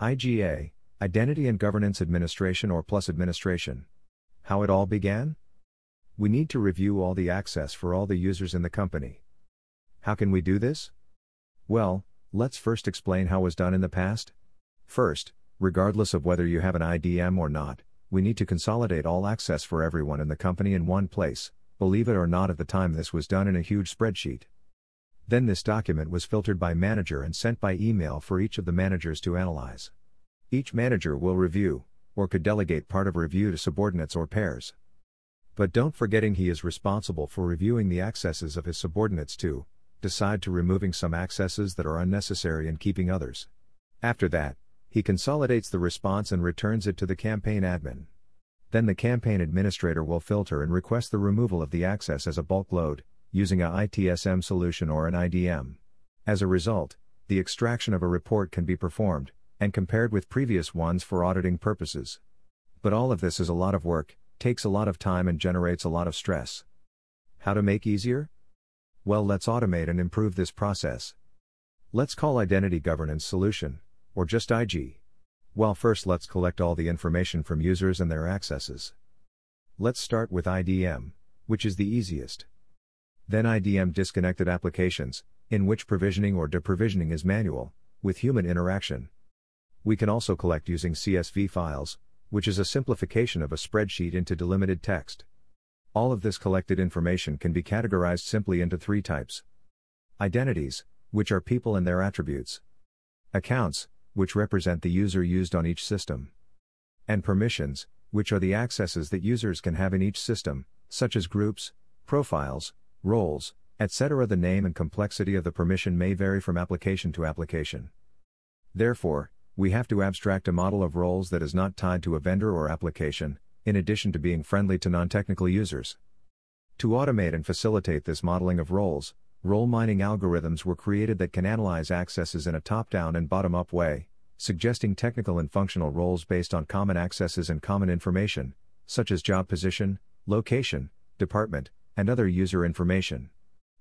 IGA, Identity and Governance Administration or Plus Administration. How it all began? We need to review all the access for all the users in the company. How can we do this? Well, let's first explain how it was done in the past. First, regardless of whether you have an IDM or not, we need to consolidate all access for everyone in the company in one place, believe it or not at the time this was done in a huge spreadsheet. Then this document was filtered by manager and sent by email for each of the managers to analyze. Each manager will review, or could delegate part of review to subordinates or pairs. But don't forgetting he is responsible for reviewing the accesses of his subordinates too, decide to removing some accesses that are unnecessary and keeping others. After that, he consolidates the response and returns it to the campaign admin. Then the campaign administrator will filter and request the removal of the access as a bulk load, using a ITSM solution or an IDM. As a result, the extraction of a report can be performed, and compared with previous ones for auditing purposes. But all of this is a lot of work, takes a lot of time, and generates a lot of stress. How to make easier? Well, let's automate and improve this process. Let's call Identity Governance Solution, or just IG. Well, first let's collect all the information from users and their accesses. Let's start with IDM, which is the easiest. Then IDM disconnected applications, in which provisioning or deprovisioning is manual, with human interaction. We can also collect using CSV files, which is a simplification of a spreadsheet into delimited text. All of this collected information can be categorized simply into three types identities, which are people and their attributes, accounts, which represent the user used on each system, and permissions, which are the accesses that users can have in each system, such as groups, profiles, roles, etc. The name and complexity of the permission may vary from application to application. Therefore, we have to abstract a model of roles that is not tied to a vendor or application, in addition to being friendly to non technical users. To automate and facilitate this modeling of roles, role mining algorithms were created that can analyze accesses in a top down and bottom up way, suggesting technical and functional roles based on common accesses and common information, such as job position, location, department, and other user information.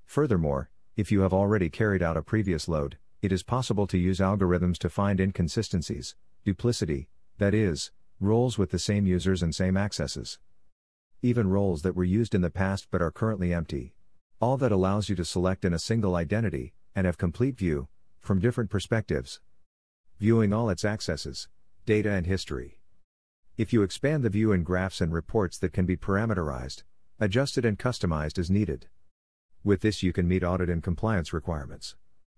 Furthermore, if you have already carried out a previous load, it is possible to use algorithms to find inconsistencies, duplicity, that is, roles with the same users and same accesses. Even roles that were used in the past but are currently empty. All that allows you to select in a single identity, and have complete view, from different perspectives. Viewing all its accesses, data and history. If you expand the view in graphs and reports that can be parameterized, adjusted and customized as needed. With this, you can meet audit and compliance requirements.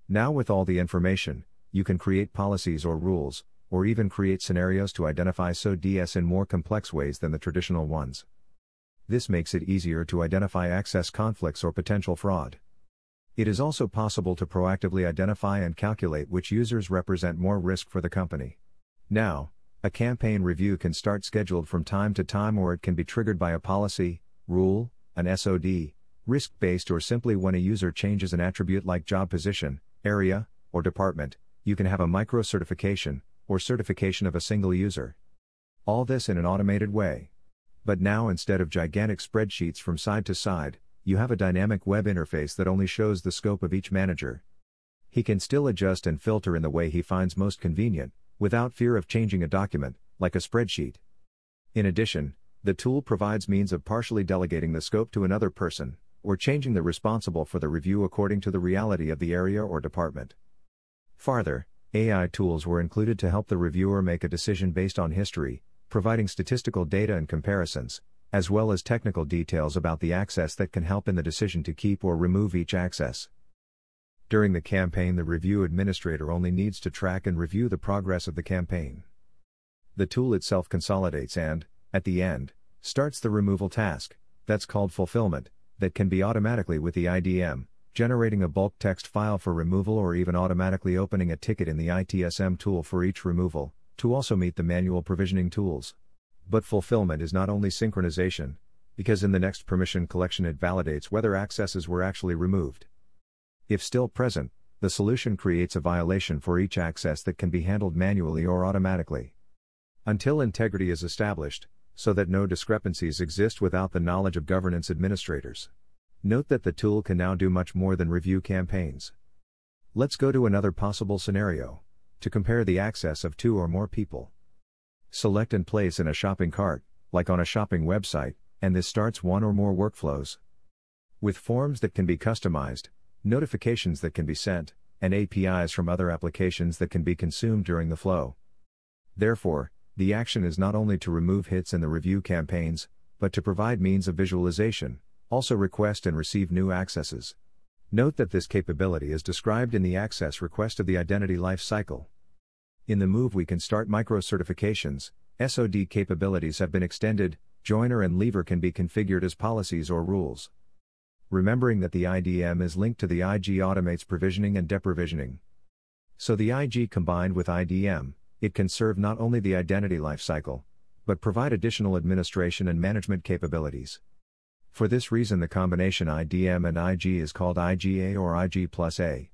Now, with all the information, you can create policies or rules, or even create scenarios to identify SODS in more complex ways than the traditional ones. This makes it easier to identify access conflicts or potential fraud. It is also possible to proactively identify and calculate which users represent more risk for the company. Now, a campaign review can start scheduled from time to time or it can be triggered by a policy, rule, an SOD, risk based, or simply when a user changes an attribute like job position, area, or department, you can have a micro certification, or certification of a single user. All this in an automated way. But now instead of gigantic spreadsheets from side to side, you have a dynamic web interface that only shows the scope of each manager. He can still adjust and filter in the way he finds most convenient, without fear of changing a document, like a spreadsheet. In addition, the tool provides means of partially delegating the scope to another person, or changing the responsible for the review according to the reality of the area or department. Farther, AI tools were included to help the reviewer make a decision based on history, providing statistical data and comparisons, as well as technical details about the access that can help in the decision to keep or remove each access. During the campaign, the review administrator only needs to track and review the progress of the campaign. The tool itself consolidates and, at the end, starts the removal task, that's called fulfillment, that can be automatically with the IDM, generating a bulk text file for removal or even automatically opening a ticket in the ITSM tool for each removal, to also meet the manual provisioning tools. But fulfillment is not only synchronization, because in the next permission collection it validates whether accesses were actually removed. If still present, the solution creates a violation for each access that can be handled manually or automatically. Until integrity is established, so that no discrepancies exist without the knowledge of governance administrators. Note that the tool can now do much more than review campaigns. Let's go to another possible scenario. to compare the access of two or more people. Select and place in a shopping cart, like on a shopping website, and this starts one or more workflows. With forms that can be customized, notifications that can be sent, and APIs from other applications that can be consumed during the flow. Therefore, the action is not only to remove hits in the review campaigns, but to provide means of visualization, also request and receive new accesses. Note that this capability is described in the access request of the identity lifecycle. In the move, we can start micro certifications, SOD capabilities have been extended, joiner and leaver can be configured as policies or rules. Remembering that the IDM is linked to the IG automates provisioning and deprovisioning. So the IG combined with IDM, it can serve not only the identity lifecycle, but provide additional administration and management capabilities. For this reason, the combination IDM and IG is called IGA or IG plus A.